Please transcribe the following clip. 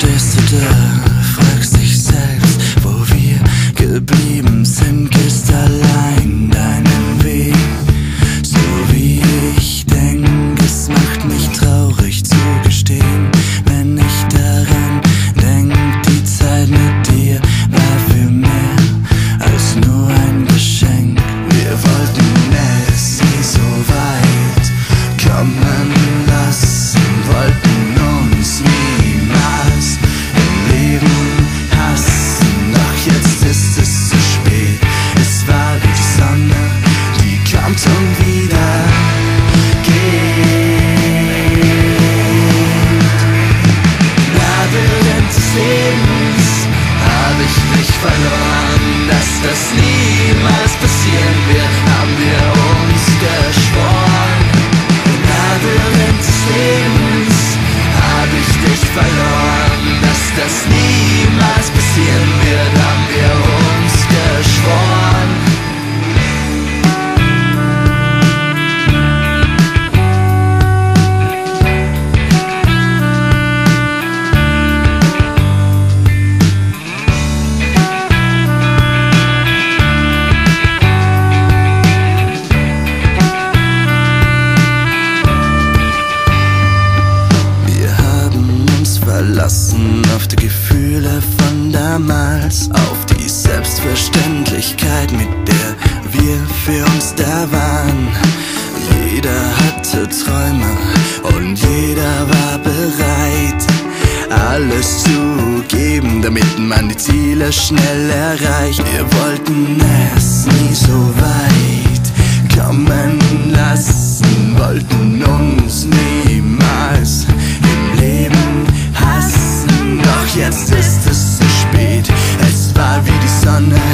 days to das niemals passieren wird, haben wir uns geschworen. Im Labyrinth des Lebens hab ich dich verloren, dass das niemals passieren wird, haben wir uns verlassen auf die Gefühle von damals, auf die Selbstverständlichkeit, mit der wir für uns da waren. Jeder hatte Träume und jeder war bereit, alles zu geben, damit man die Ziele schnell erreicht. Wir wollten done